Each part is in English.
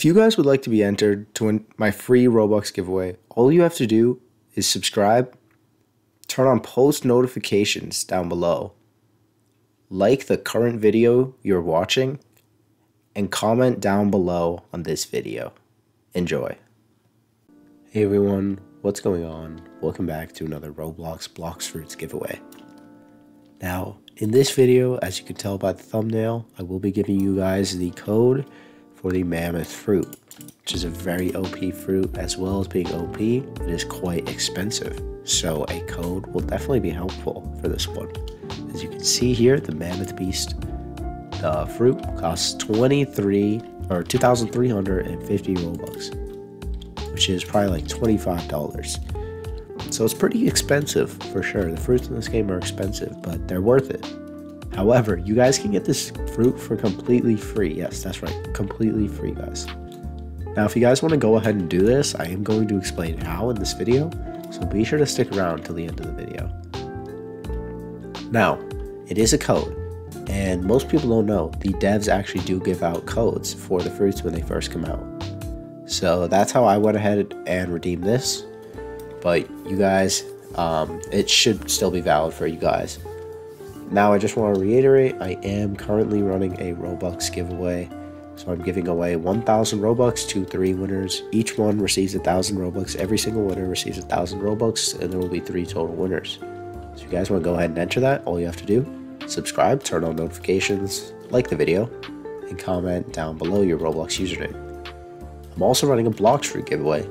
If you guys would like to be entered to win my free Robux giveaway, all you have to do is subscribe, turn on post notifications down below, like the current video you're watching, and comment down below on this video. Enjoy. Hey everyone, what's going on? Welcome back to another Roblox Blox Fruits giveaway. Now, in this video, as you can tell by the thumbnail, I will be giving you guys the code for the mammoth fruit, which is a very OP fruit as well as being OP, it is quite expensive. So a code will definitely be helpful for this one. As you can see here, the mammoth beast the fruit costs 23 or 2,350 Robux, which is probably like $25. So it's pretty expensive for sure. The fruits in this game are expensive, but they're worth it. However, you guys can get this fruit for completely free. Yes, that's right, completely free, guys. Now, if you guys want to go ahead and do this, I am going to explain how in this video, so be sure to stick around till the end of the video. Now, it is a code, and most people don't know, the devs actually do give out codes for the fruits when they first come out. So that's how I went ahead and redeemed this, but you guys, um, it should still be valid for you guys. Now, I just want to reiterate I am currently running a Robux giveaway. So I'm giving away 1,000 Robux to three winners. Each one receives 1,000 Robux. Every single winner receives 1,000 Robux, and there will be three total winners. So you guys want to go ahead and enter that, all you have to do, subscribe, turn on notifications, like the video, and comment down below your Roblox username. I'm also running a Blox Fruit giveaway.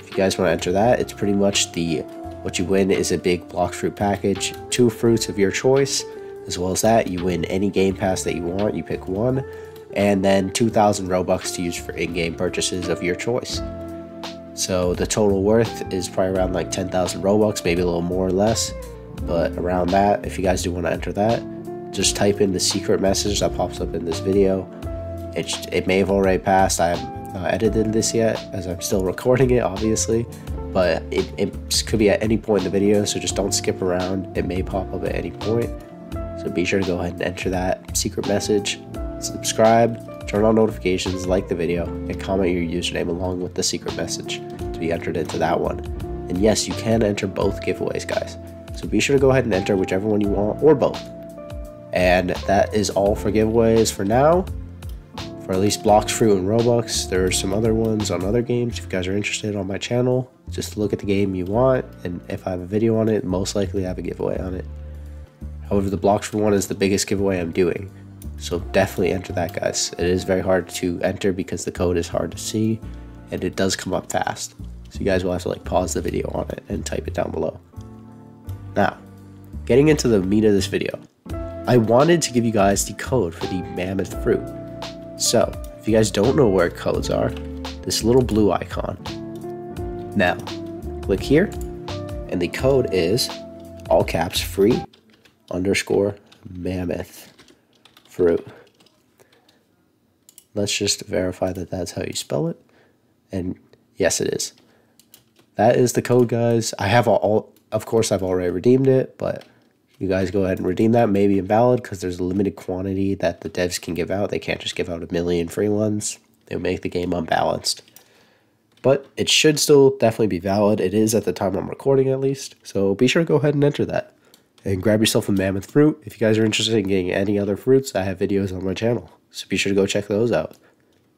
If you guys want to enter that, it's pretty much the what you win is a big Blox Fruit package, two fruits of your choice, as well as that, you win any Game Pass that you want, you pick one, and then 2,000 Robux to use for in-game purchases of your choice. So the total worth is probably around like 10,000 Robux, maybe a little more or less, but around that, if you guys do want to enter that, just type in the secret message that pops up in this video. It, it may have already passed, I haven't uh, edited this yet, as I'm still recording it, obviously, but it, it could be at any point in the video, so just don't skip around. It may pop up at any point. So be sure to go ahead and enter that secret message, subscribe, turn on notifications, like the video, and comment your username along with the secret message to be entered into that one. And yes, you can enter both giveaways, guys. So be sure to go ahead and enter whichever one you want or both. And that is all for giveaways for now. For at least Blox Fruit and Robux. There are some other ones on other games if you guys are interested on my channel. Just look at the game you want, and if I have a video on it, most likely I have a giveaway on it. However, the Blox for one is the biggest giveaway I'm doing. So definitely enter that, guys. It is very hard to enter because the code is hard to see and it does come up fast. So you guys will have to like pause the video on it and type it down below. Now, getting into the meat of this video, I wanted to give you guys the code for the mammoth fruit. So, if you guys don't know where codes are, this little blue icon. Now, click here, and the code is all caps free underscore mammoth fruit. Let's just verify that that's how you spell it. And yes, it is. That is the code, guys. I have all, of course, I've already redeemed it, but you guys go ahead and redeem that. Maybe invalid because there's a limited quantity that the devs can give out. They can't just give out a million free ones. They'll make the game unbalanced. But it should still definitely be valid. It is at the time I'm recording at least. So be sure to go ahead and enter that and grab yourself a mammoth fruit. If you guys are interested in getting any other fruits, I have videos on my channel. So be sure to go check those out.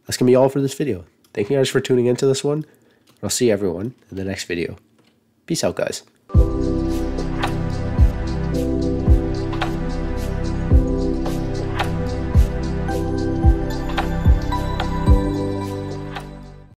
That's going to be all for this video. Thank you guys for tuning into this one. I'll see everyone in the next video. Peace out, guys.